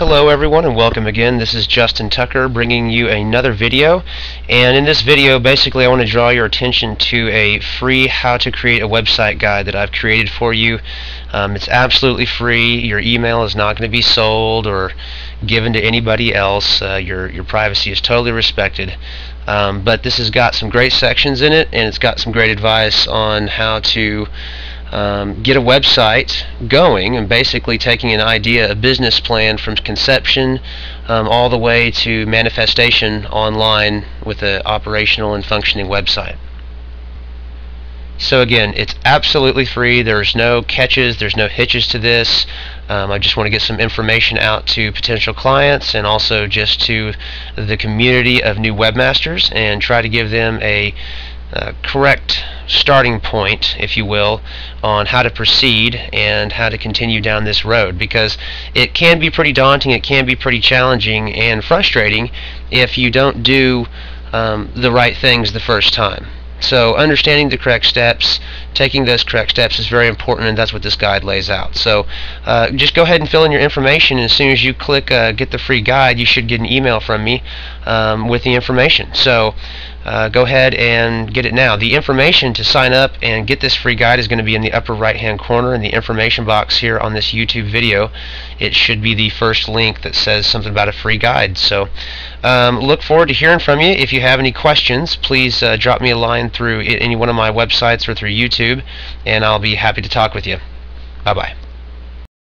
Hello everyone and welcome again. This is Justin Tucker bringing you another video and in this video basically I want to draw your attention to a free how to create a website guide that I've created for you. Um, it's absolutely free. Your email is not going to be sold or given to anybody else. Uh, your, your privacy is totally respected. Um, but this has got some great sections in it and it's got some great advice on how to um, get a website going and basically taking an idea, a business plan from conception um, all the way to manifestation online with an operational and functioning website. So again, it's absolutely free. There's no catches, there's no hitches to this. Um, I just want to get some information out to potential clients and also just to the community of new webmasters and try to give them a uh, correct starting point, if you will, on how to proceed and how to continue down this road because it can be pretty daunting, it can be pretty challenging and frustrating if you don't do um, the right things the first time. So understanding the correct steps, taking those correct steps is very important and that's what this guide lays out. So uh, just go ahead and fill in your information and as soon as you click uh, get the free guide you should get an email from me um, with the information. So uh, go ahead and get it now. The information to sign up and get this free guide is going to be in the upper right hand corner in the information box here on this YouTube video. It should be the first link that says something about a free guide. So um, look forward to hearing from you. If you have any questions, please uh, drop me a line through any one of my websites or through YouTube, and I'll be happy to talk with you. Bye-bye.